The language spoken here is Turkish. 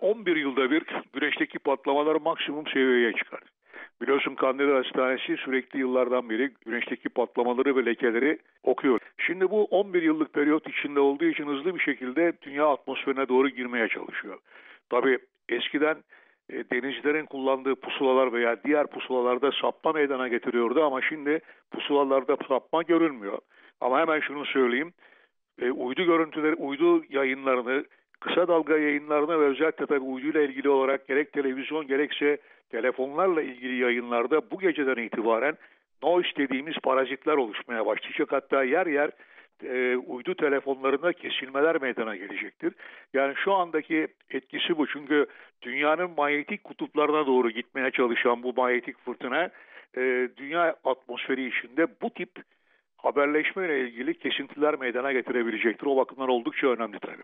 11 yılda bir güneşteki patlamalar maksimum seviyeye çıkar. Biliyorsun Kandil Hastanesi sürekli yıllardan beri güneşteki patlamaları ve lekeleri okuyor. Şimdi bu 11 yıllık periyot içinde olduğu için hızlı bir şekilde dünya atmosferine doğru girmeye çalışıyor. Tabii eskiden e, denizcilerin kullandığı pusulalar veya diğer pusulalarda sapma meydana getiriyordu ama şimdi pusulalarda sapma görülmüyor. Ama hemen şunu söyleyeyim. E, uydu görüntüleri, uydu yayınlarını, kısa dalga yayınlarını ve özellikle tabii uyduyla ilgili olarak gerek televizyon gerekse telefonlarla ilgili yayınlarda bu geceden itibaren noise dediğimiz parazitler oluşmaya başlayacak. Hatta yer yer e, uydu telefonlarında kesilmeler meydana gelecektir. Yani şu andaki etkisi bu. Çünkü dünyanın manyetik kutuplarına doğru gitmeye çalışan bu manyetik fırtına e, dünya atmosferi içinde bu tip haberleşme ile ilgili kesintiler meydana getirebilecektir. O bakımdan oldukça önemli tabii.